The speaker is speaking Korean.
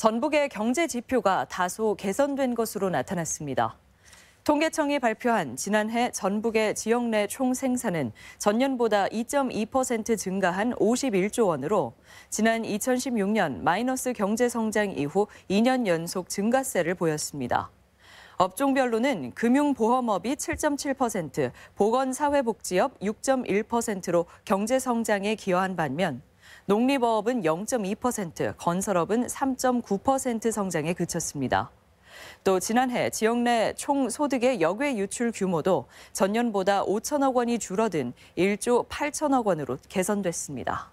전북의 경제 지표가 다소 개선된 것으로 나타났습니다. 통계청이 발표한 지난해 전북의 지역 내 총 생산은 전년보다 2.2% 증가한 51조 원으로 지난 2016년 마이너스 경제 성장 이후 2년 연속 증가세를 보였습니다. 업종별로는 금융보험업이 7.7%, 보건사회복지업 6.1%로 경제 성장에 기여한 반면 농림어업은 0.2%, 건설업은 3.9% 성장에 그쳤습니다. 또 지난해 지역 내 총 소득의 역외 유출 규모도 전년보다 5천억 원이 줄어든 1조 8천억 원으로 개선됐습니다.